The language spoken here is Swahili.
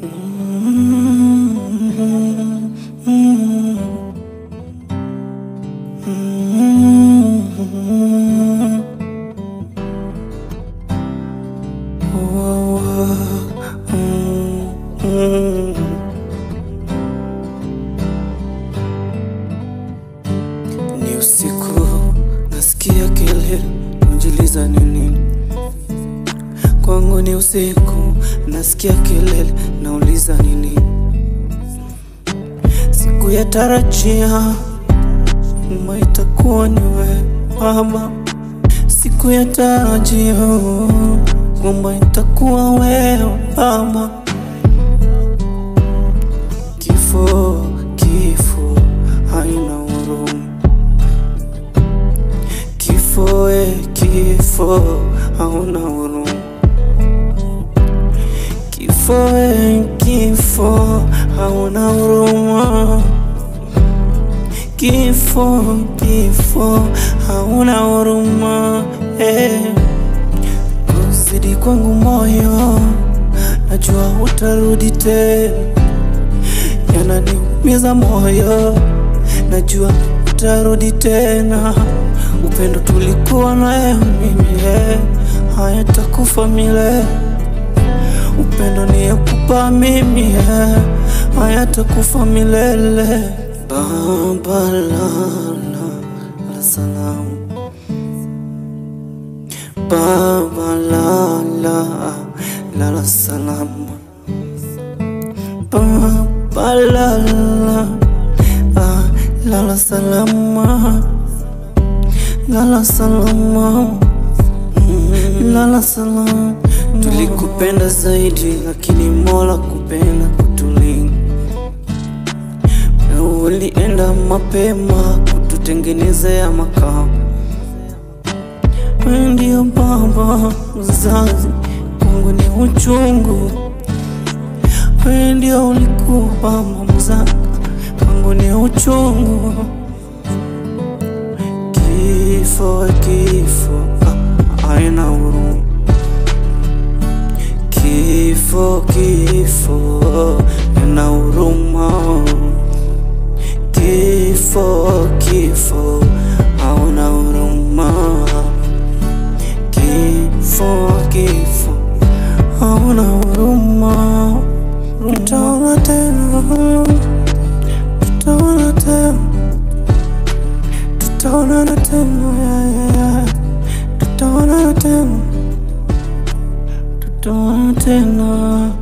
Nem o ciclo, nas que aquele não desliza nem. Kwangu ni usiku nasikia kelele, nauliza nini? Siku ya tarajia ma itakuwa ni we mama, siku ya tarajia kwamba itakuwa wewe mama. Kifo, kifo haina huruma Kifo, eh, kifo hauna huruma. Kifo, kifo hauna huruma. Kifo, kifo hauna huruma. Eh, kuzidi kwangu moyo, najua utarudi tena, yananiumiza moyo, najua utarudi tena upendo tulikuwa naye mimi eh, hayatakufa milele. Upendo niyekupa mimi eh, hayatakufa milele. Baba lala la salamu, Baba lala lala salama, Baba lala ah, lala salama Lala salama, mm, lala salama. Tulikupenda zaidi, lakini Mola kupenda kutulinda. Na ulienda mapema kututengenezea makao. Wewe ndio baba mzazi, kwangu ni uchungu. Wewe ndio ulikuwa baba mzazi, kwangu ni uchungu. Kifo, kifo teno, yeah, yeah, yeah. Tutono teno, tutono teno.